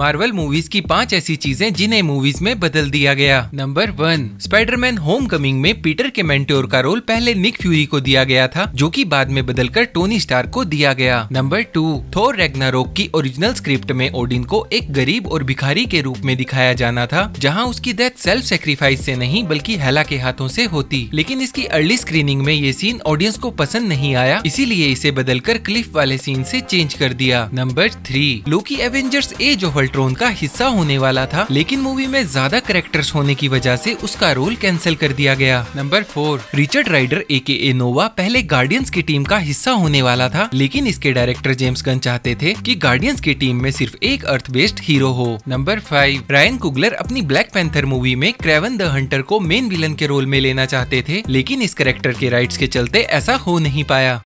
Marvel movies की पाँच ऐसी चीज़ें जिन्हें मूवीज़ में बदल दिया गया। Number one Spiderman home coming में पीटर के मेंटोर का रोल पहले निक फ्यूरी को दिया गया था, जो कि बाद में बदलकर टोनी स्टार को दिया गया। नंबर टू थोर रेगनारोक की ओरिजिनल स्क्रिप्ट में ओडिन को एक गरीब और भिखारी के रूप में दिखाया जाना था, जहाँ उसकी डेथ सेल्फ सेक्रीफाइस से नहीं, बल्कि हेला के हाथों से होती। लेकिन इसकी अर्ली स्क्रीनिंग में ये सीन ऑडियंस को पसंद नहीं आया, इसीलिए इसे बदलकर क्लिफ वाले सीन से चेंज कर दिया। Number three Loki Avengers Age of Ultron का हिस्सा होने वाला था, लेकिन मूवी में ज़्यादा करेक्टर्स होने की वजह से उसका रोल कैंसिल कर दिया गया। Number four Richard Rider A K A Nova पहले गार्डियंस की टीम का हिस्सा होने वाला था, लेकिन इसके डायरेक्टर जेम्स गन चाहते थे कि गार्डियंस की टीम में सिर्फ़ एक अर्थ बेस्ड हीरो हो। नंबर फाइव रायन कुगलर अपनी ब्लैक पैंथर मूवी में क्रेवन द हंटर को मेन विलन के रोल में लेना चाहते थे, लेकिन इस करेक्टर के राइट्स के चलते ऐसा हो नहीं पाया।